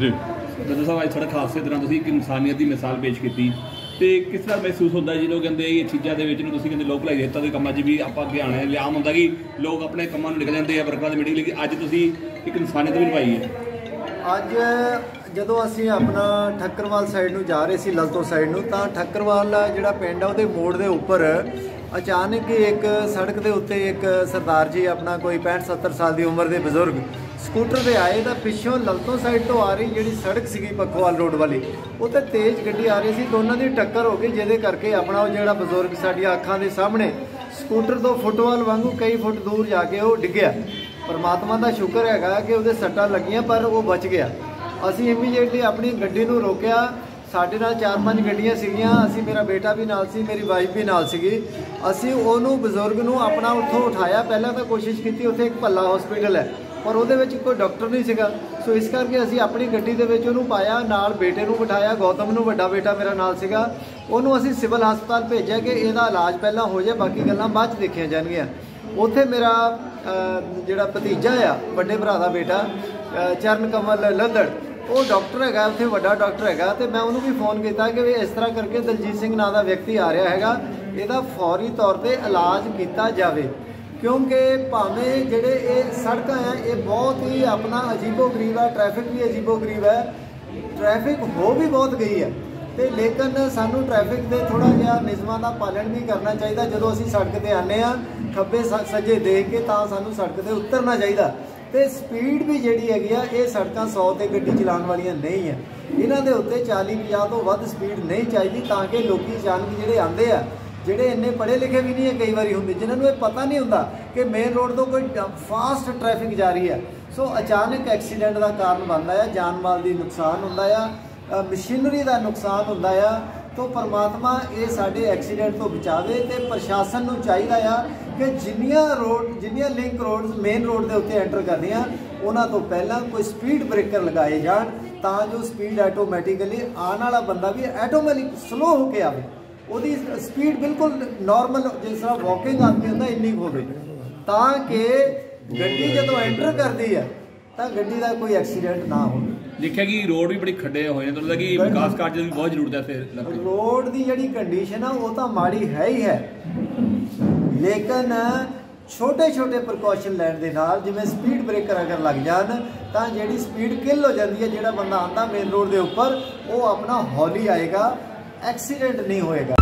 ਜੀ। ਜਦੋਂ ਸਾਹਿਬ ਅੱਜ ਥੋੜਾ ਖਾਸ ਦਿਨਾਂ ਤੁਸੀਂ ਇੱਕ ਇਨਸਾਨੀਅਤ ਦੀ ਮਿਸਾਲ ਪੇਸ਼ ਕੀਤੀ। ਤੇ ਕਿਸ ਤਰ੍ਹਾਂ ਮਹਿਸੂਸ ਹੁੰਦਾ ਜੀ? ਲੋਕ ਕਹਿੰਦੇ ਇਹ ਚੀਜ਼ਾਂ ਦੇ ਵਿੱਚ ਨੂੰ ਤੁਸੀਂ ਕਹਿੰਦੇ ਲੋਕ ਭਲਾਈ ਦੇ ਕੰਮਾਂ 'ਚ ਵੀ ਆਪਾਂ ਅੱਗੇ ਆਣਾ ਹੈ। ਆਮ ਹੁੰਦਾ ਕਿ ਲੋਕ ਆਪਣੇ ਕੰਮਾਂ ਨੂੰ ਨਿਕਲ ਜਾਂਦੇ ਆ ਵਰਕਰਾਂ ਦੀ ਮੀਟਿੰਗ ਲਈ। ਅੱਜ ਤੁਸੀਂ ਇੱਕ ਇਨਸਾਨੀਅਤ ਵੀ ਨਿਭਾਈ ਹੈ। ਅੱਜ ਜਦੋਂ ਅਸੀਂ ਆਪਣਾ ਠੱਕਰਵਾਲ ਸਾਈਡ ਨੂੰ ਜਾ ਰਹੇ ਸੀ, ਲਲਤੋ ਸਾਈਡ ਨੂੰ, ਤਾਂ ਠੱਕਰਵਾਲ ਜਿਹੜਾ ਪਿੰਡ ਆ, ਉਹਦੇ ਮੋੜ ਦੇ ਉੱਪਰ ਅਚਾਨਕ ਹੀ ਇੱਕ ਸੜਕ ਦੇ ਉੱਤੇ ਇੱਕ ਸਰਦਾਰ ਜੀ, ਆਪਣਾ ਕੋਈ 65 70 ਸਾਲ ਦੀ ਉਮਰ ਦੇ ਬਜ਼ੁਰਗ ਸਕੂਟਰ ਤੇ ਆਏ, ਤਾਂ ਪਿੱਛੋਂ ਲਲਤੋਂ ਸਾਈਡ ਤੋਂ ਆ ਰਹੀ ਜਿਹੜੀ ਸੜਕ ਸੀਗੀ ਪੱਖੋਵਾਲ ਰੋਡ ਵਾਲੀ, ਉਹ ਤੇ ਤੇਜ਼ ਗੱਡੀ ਆ ਰਹੀ ਸੀ, ਦੋਨਾਂ ਦੀ ਟੱਕਰ ਹੋ ਗਈ, ਜਿਹਦੇ ਕਰਕੇ ਆਪਣਾ ਉਹ ਜਿਹੜਾ ਬਜ਼ੁਰਗ ਸਾਡੀਆਂ ਅੱਖਾਂ ਦੇ ਸਾਹਮਣੇ ਸਕੂਟਰ ਤੋਂ ਫੁੱਟਵਾਲ ਵਾਂਗੂ ਕਈ ਫੁੱਟ ਦੂਰ ਜਾ ਕੇ ਉਹ ਡਿੱਗਿਆ। ਪਰਮਾਤਮਾ ਦਾ ਸ਼ੁਕਰ ਹੈਗਾ ਕਿ ਉਹਦੇ ਸੱਟਾਂ ਲੱਗੀਆਂ, ਪਰ ਉਹ ਬਚ ਗਿਆ। ਅਸੀਂ ਇਮੀਡੀਏਟਲੀ ਆਪਣੀ ਗੱਡੀ ਨੂੰ ਰੋਕਿਆ। ਸਾਡੇ ਨਾਲ ਚਾਰ ਪੰਜ ਗੱਡੀਆਂ ਸੀਗੀਆਂ। ਅਸੀਂ ਮੇਰਾ ਬੇਟਾ ਵੀ ਨਾਲ ਸੀ, ਮੇਰੀ ਵਾਈਫ ਵੀ ਨਾਲ ਸੀਗੀ। ਅਸੀਂ ਉਹਨੂੰ ਬਜ਼ੁਰਗ ਨੂੰ ਆਪਣਾ ਉੱਥੋਂ ਉਠਾਇਆ। ਪਹਿਲਾਂ ਤਾਂ ਕੋਸ਼ਿਸ਼ ਕੀਤੀ, ਉੱਥੇ ਇੱਕ ਭੱਲਾ ਹਸਪੀਟਲ ਹੈ। ਪਰ ਉਹਦੇ ਵਿੱਚ ਕੋਈ ਡਾਕਟਰ ਨਹੀਂ ਸੀਗਾ। ਸੋ ਇਸ ਕਰਕੇ ਅਸੀਂ ਆਪਣੀ ਗੱਡੀ ਦੇ ਵਿੱਚ ਉਹਨੂੰ ਪਾਇਆ, ਨਾਲ ਬੇਟੇ ਨੂੰ ਬਿਠਾਇਆ। ਗੌਤਮ ਨੂੰ ਵੱਡਾ ਬੇਟਾ ਮੇਰਾ ਨਾਲ ਸੀਗਾ। ਉਹਨੂੰ ਅਸੀਂ ਸਿਵਲ ਹਸਪਤਾਲ ਭੇਜਿਆ ਕਿ ਇਹਦਾ ਇਲਾਜ ਪਹਿਲਾਂ ਹੋ ਜਾਏ, ਬਾਕੀ ਗੱਲਾਂ ਬਾਅਦ ਚ ਦੇਖੀਆਂ ਜਾਣਗੀਆਂ। ਉੱਥੇ ਮੇਰਾ ਜਿਹੜਾ ਭਤੀਜਾ ਆ, ਵੱਡੇ ਭਰਾ ਦਾ ਬੇਟਾ ਚਰਨ ਕਮਲ ਲੰਦੜ ਉਹ ਡਾਕਟਰ ਹੈਗਾ, ਉੱਥੇ ਵੱਡਾ ਡਾਕਟਰ ਹੈਗਾ ਤੇ ਮੈਂ ਉਹਨੂੰ ਵੀ ਫੋਨ ਕੀਤਾ ਕਿ ਵੀ ਇਸ ਤਰ੍ਹਾਂ ਕਰਕੇ ਦਲਜੀਤ ਸਿੰਘ ਨਾਂ ਦਾ ਵਿਅਕਤੀ ਆ ਰਿਹਾ ਹੈਗਾ, ਇਹਦਾ ਫੌਰੀ ਤੌਰ ਤੇ ਇਲਾਜ ਕੀਤਾ ਜਾਵੇ। ਕਿਉਂਕਿ ਭਾਵੇਂ ਜਿਹੜੇ ਇਹ ਸੜਕਾਂ ਆ ਇਹ ਬਹੁਤ ਹੀ ਆਪਣਾ ਅਜੀਬੋ-ਗਰੀਬ ਹੈ ਟ੍ਰੈਫਿਕ ਵੀ ਅਜੀਬੋ-ਗਰੀਬ ਹੈ ਟ੍ਰੈਫਿਕ ਹੋ ਵੀ ਬਹੁਤ ਗਈ ਹੈ। ਤੇ ਲੇਕਿਨ ਸਾਨੂੰ ਟ੍ਰੈਫਿਕ ਦੇ ਥੋੜਾ ਜਿਹਾ ਨਿਯਮਾਂ ਦਾ ਪਾਲਣ ਵੀ ਕਰਨਾ ਚਾਹੀਦਾ, ਜਦੋਂ ਅਸੀਂ ਸੜਕ ਤੇ ਆਨੇ ਆ ਖੱਬੇ ਸ- ਸੱਜੇ ਦੇਖ ਕੇ ਤਾਂ ਸਾਨੂੰ ਸੜਕ ਤੇ ਉਤਰਨਾ ਚਾਹੀਦਾ। ਤੇ ਸਪੀਡ ਵੀ ਜਿਹੜੀ ਹੈਗੀ ਆ, ਇਹ ਸੜਕਾਂ 100 ਤੇ ਗੱਡੀ ਚਲਾਉਣ ਵਾਲੀਆਂ ਨਹੀਂ ਹੈ ਇਹਨਾਂ ਦੇ ਉੱਤੇ 40 50 ਤੋਂ ਵੱਧ ਸਪੀਡ ਨਹੀਂ ਚਾਹੀਦੀ ਤਾਂ ਕਿ ਲੋਕੀ ਅਚਾਨਕ ਜਿਹੜੇ ਆਂਦੇ ਆ, ਜਿਹੜੇ ਇੰਨੇ ਪੜ੍ਹੇ ਲਿਖੇ ਵੀ ਨਹੀਂ ਹੈ ਕਈ ਵਾਰੀ ਹੁੰਦੇ, ਜਿਨ੍ਹਾਂ ਨੂੰ ਇਹ ਪਤਾ ਨਹੀਂ ਹੁੰਦਾ ਕਿ ਮੇਨ ਰੋਡ ਤੋਂ ਕੋਈ ਫਾਸਟ ਟ੍ਰੈਫਿਕ ਜਾ ਰਹੀ ਹੈ ਸੋ ਅਚਾਨਕ ਐਕਸੀਡੈਂਟ ਦਾ ਕਾਰਨ ਬਣਦਾ ਆ, ਜਾਨ ਮਾਲ ਦੀ ਨੁਕਸਾਨ ਹੁੰਦਾ ਆ ਮਸ਼ੀਨਰੀ ਦਾ ਨੁਕਸਾਨ ਹੁੰਦਾ ਆ ਤੋਂ ਪਰਮਾਤਮਾ ਇਹ ਸਾਡੇ ਐਕਸੀਡੈਂਟ ਤੋਂ ਬਚਾਵੇ ਤੇ ਪ੍ਰਸ਼ਾਸਨ ਨੂੰ ਚਾਹੀਦਾ ਆ ਕਿ ਜਿੰਨੀਆਂ ਰੋਡ ਜਿੰਨੀਆਂ ਲਿੰਕ ਰੋਡਸ ਮੇਨ ਰੋਡ ਦੇ ਉੱਤੇ ਐਂਟਰ ਕਰਦੀਆਂ ਉਹਨਾਂ ਤੋਂ ਪਹਿਲਾਂ ਕੋਈ ਸਪੀਡ ਬ੍ਰੇਕਰ ਲਗਾਏ ਜਾਣ ਤਾਂ ਜੋ ਸਪੀਡ ਆਟੋਮੈਟਿਕਲੀ ਆਉਣ ਵਾਲਾ ਬੰਦਾ ਵੀ ਆਟੋਮੈਟਿਕ ਸਲੋ ਹੋ ਕੇ ਆਵੇ। ਉਹਦੀ ਸਪੀਡ ਬਿਲਕੁਲ ਨਾਰਮਲ ਜਿਸ ਤਰ੍ਹਾਂ ਵਾਕਿੰਗ ਆਦਮੀ ਹੁੰਦਾ, ਇੰਨੀ ਕੁ ਹੋਵੇ। ਤਾਂ ਕਿ ਗੱਡੀ ਜਦੋਂ ਐਂਟਰ ਕਰਦੀ ਹੈ ਤਾਂ ਗੱਡੀ ਦਾ ਕੋਈ ਐਕਸੀਡੈਂਟ ਨਾ ਹੋਵੇ। ਦੇਖਿਆ ਕਿ ਰੋਡ ਵੀ ਬੜੇ ਖੱਡੇ ਹੋਏ ਨੇ ਤੁਹਾਨੂੰ ਲੱਗਦਾ ਕਿ ਵਿਕਾਸ ਕਾਰਜ ਦੀ ਬਹੁਤ ਜ਼ਰੂਰਤ ਹੈ 'ਚ। ਰੋਡ ਦੀ। ਜਿਹੜੀ ਕੰਡੀਸ਼ਨ ਆ ਉਹ ਤਾਂ ਮਾੜੀ ਹੈ ਹੀ ਹੈ। ਲੇਕਿਨ ਛੋਟੇ ਛੋਟੇ ਪ੍ਰੀਕਾਸ਼ਨ ਲੈਣ ਦੇ ਨਾਲ ਜਿਵੇਂ ਸਪੀਡ ਬ੍ਰੇਕਰ ਅਗਰ ਲੱਗ ਜਾਣ ਤਾਂ ਜਿਹੜੀ ਸਪੀਡ ਕਿਲ ਹੋ ਜਾਂਦੀ ਹੈ ਜਿਹੜਾ ਬੰਦਾ ਆਂਦਾ ਮੇਨ ਰੋਡ ਦੇ ਉੱਪਰ ਉਹ ਆਪਣਾ ਹੌਲੀ ਆਏਗਾ ਐਕਸੀਡੈਂਟ ਨਹੀਂ ਹੋਏਗਾ।